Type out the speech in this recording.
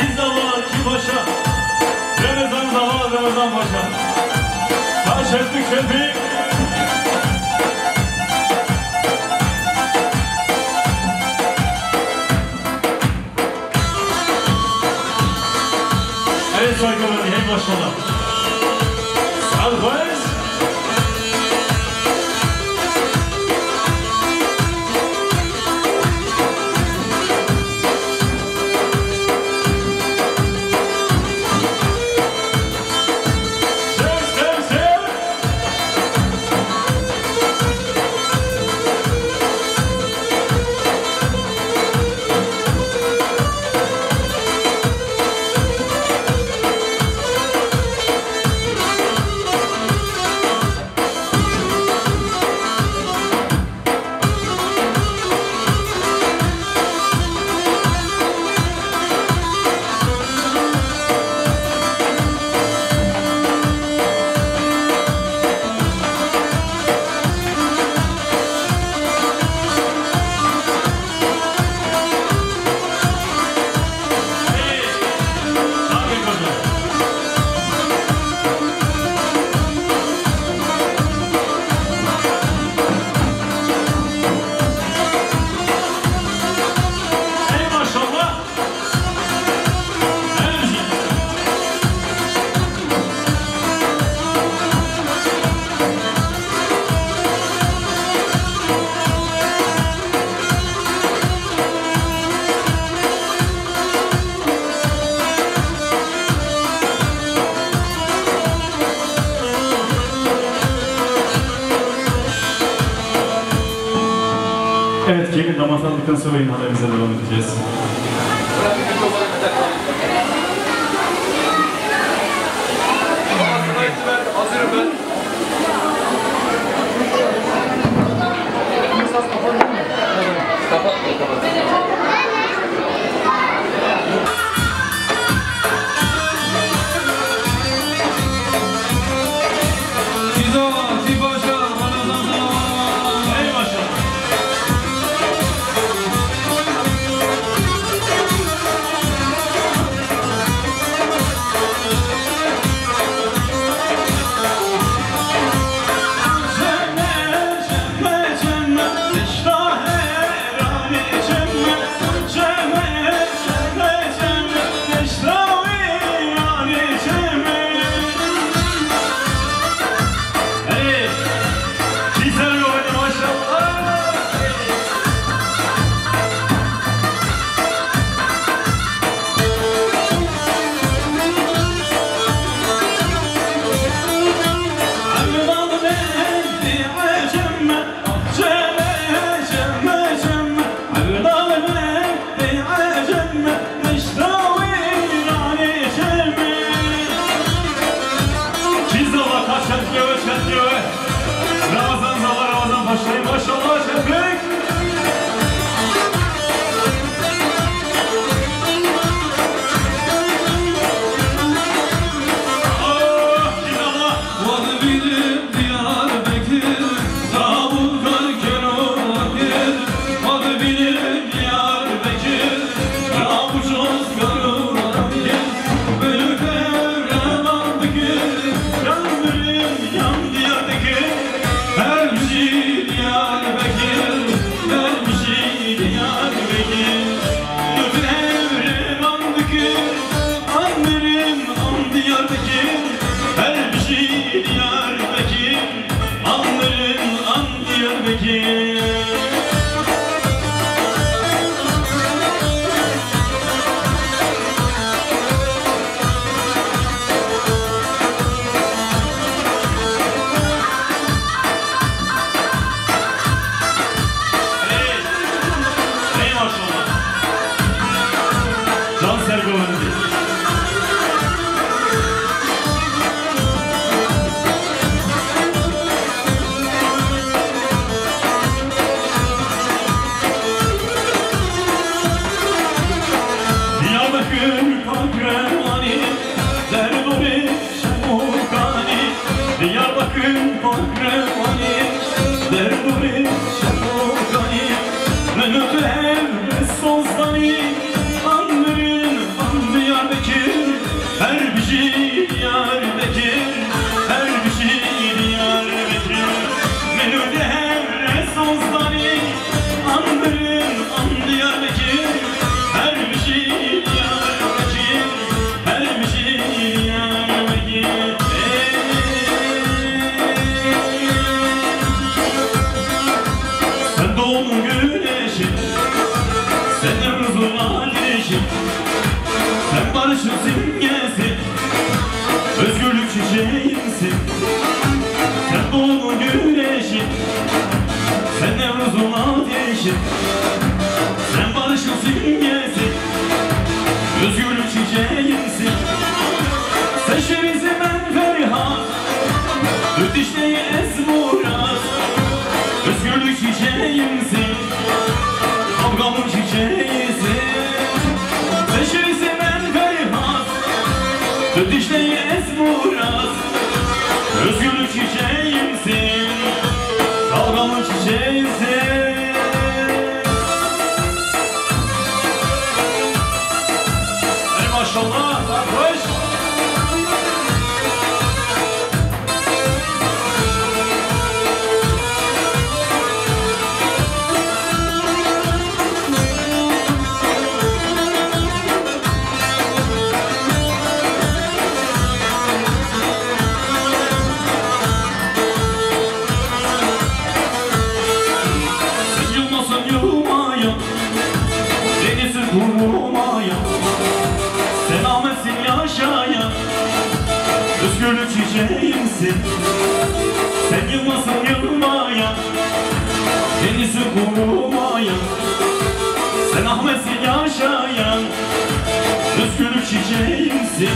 Siz de var ki başa Ramazan da var Ramazan başa Taş ettik şefik Evet namaz aldıktan sonra yine halimize devam edeceğiz. Müthiş değil sensin Sen yılmasın yılmayan Denizi kurumayan Sen Ahmet'sin yaşayan Özgürlük çiçeğimsin.